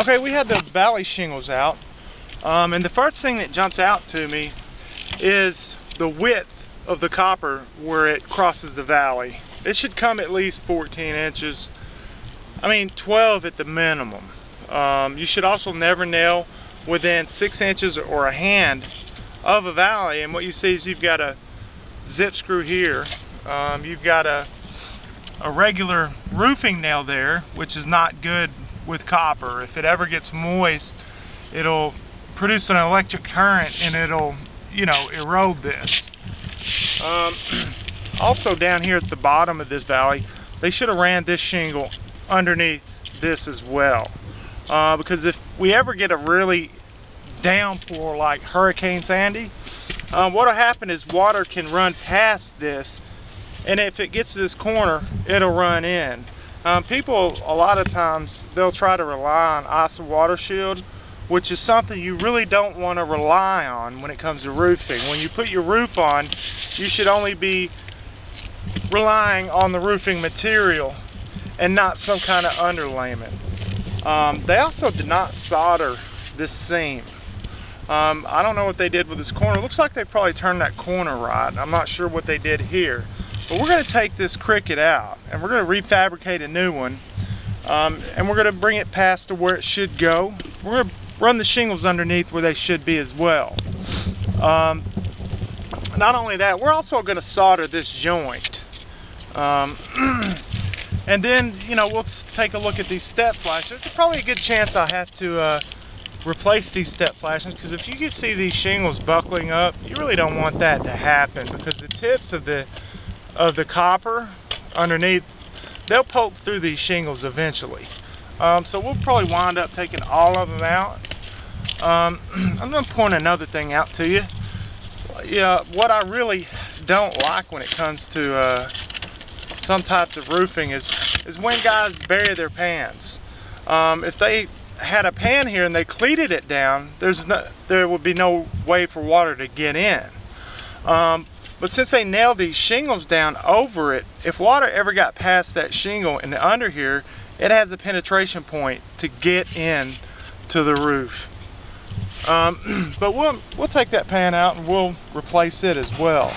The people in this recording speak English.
Okay, we had the valley shingles out. Um, and the first thing that jumps out to me is the width of the copper where it crosses the valley. It should come at least 14 inches. I mean 12 at the minimum. Um, you should also never nail within six inches or a hand of a valley. And what you see is you've got a zip screw here. Um, you've got a, a regular roofing nail there, which is not good with copper. If it ever gets moist, it'll produce an electric current and it'll, you know, erode this. Um, also down here at the bottom of this valley, they should have ran this shingle underneath this as well. Uh, because if we ever get a really downpour like Hurricane Sandy, um, what'll happen is water can run past this and if it gets to this corner, it'll run in. Um, people, a lot of times, they'll try to rely on ice and water shield, which is something you really don't want to rely on when it comes to roofing. When you put your roof on, you should only be relying on the roofing material and not some kind of underlayment. Um, they also did not solder this seam. Um, I don't know what they did with this corner. It looks like they probably turned that corner right. I'm not sure what they did here. But we're going to take this cricket out and we're going to refabricate a new one. Um, and we're going to bring it past to where it should go. We're going to run the shingles underneath where they should be as well. Um, not only that, we're also going to solder this joint. Um, and then, you know, we'll take a look at these step flashers. There's probably a good chance I'll have to uh, replace these step flashers because if you can see these shingles buckling up, you really don't want that to happen because the tips of the of the copper underneath, they'll poke through these shingles eventually. Um, so we'll probably wind up taking all of them out. Um, I'm going to point another thing out to you. Yeah, what I really don't like when it comes to uh, some types of roofing is, is when guys bury their pans. Um, if they had a pan here and they cleated it down, there's no, there would be no way for water to get in. Um, but since they nailed these shingles down over it, if water ever got past that shingle and under here, it has a penetration point to get in to the roof. Um, but we'll, we'll take that pan out and we'll replace it as well.